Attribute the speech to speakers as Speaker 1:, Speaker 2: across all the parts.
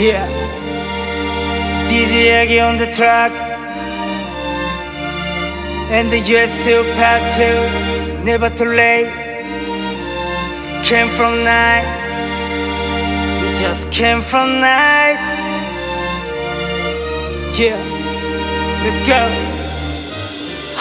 Speaker 1: Yeah DJ Aggie on the track And the US Silk Part 2 Never too late Came from night We just came from night Yeah Let's go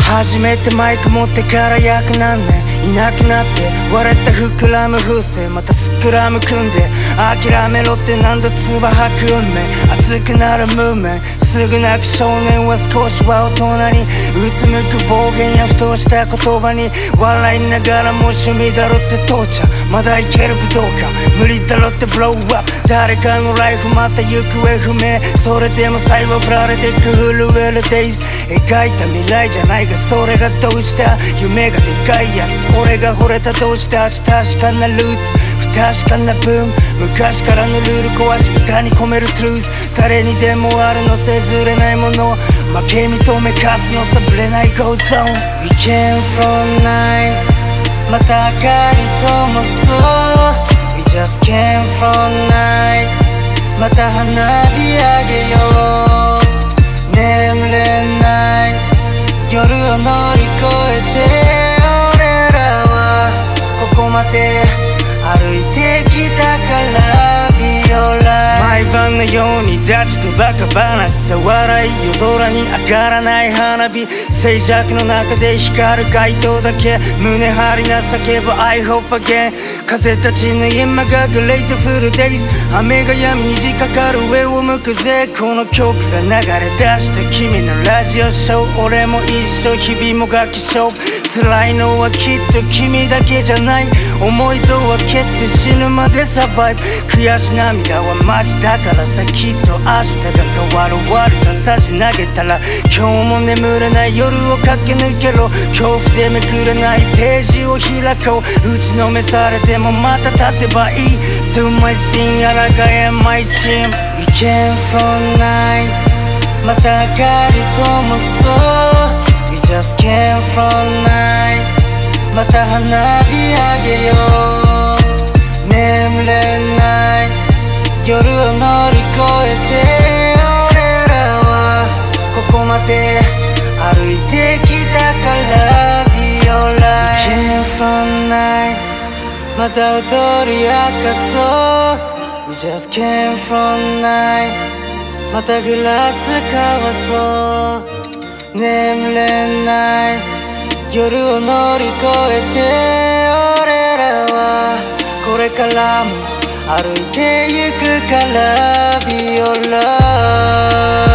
Speaker 1: 初めてマイク持ってから約何年 いなくなって割れた膨らむ風船またスクラム組んで諦めろって何度唾吐く運命熱くなるムーメンすぐ泣く少年は少しは大人にうつむく暴言やふとした言葉に笑いながらも趣味だろって父ちゃんまだいける武道館無理だろってブローアップ。誰かのライフまた行方不明。それでも最後振られてく震えるデイズ。描いた未来じゃないがそれがどうした夢がでかいやつ。俺が惚れたどうした確かなルーツ不確かな文昔からのルール壊し歌に込めるトゥース誰にでもあるのせずれないもの。負け認め勝つのさぶれない Go zone We came from night また明かり灯そう。We just came from night また花火あげよう。眠れない。夜を乗り越えて。まで歩いてきたからビオラ毎晩のように立ちとバカ話さ笑い夜空に上がらない花火静寂の中で光る街灯だけ胸張りな叫ぶ I hope again 風たちの今がグレートフルデイズ雨が止み虹かかる上を向くぜこの曲が流れ出した君のラジオショー俺も一緒日々も楽器勝負辛いのはきっと君だけじゃない。思いと分けて死ぬまでサバイブ。悔し涙はマジだからさきっと明日が変わる悪さ差し投げたら。今日も眠れない夜を駆け抜けろ。恐怖でめくれないページを開こう。打ちのめされてもまた立てばいい。Do my thing あらがえ my team We came from night また明かり灯そう。We just came from night また花火あげよう眠れない夜を乗り越えて俺らはここまで歩いてきたからビオラ Came from night また踊り明かそう We just came from night. またグラス交わそう。眠れない。夜を乗り越えて俺らはこれからも歩いてゆくからビオラ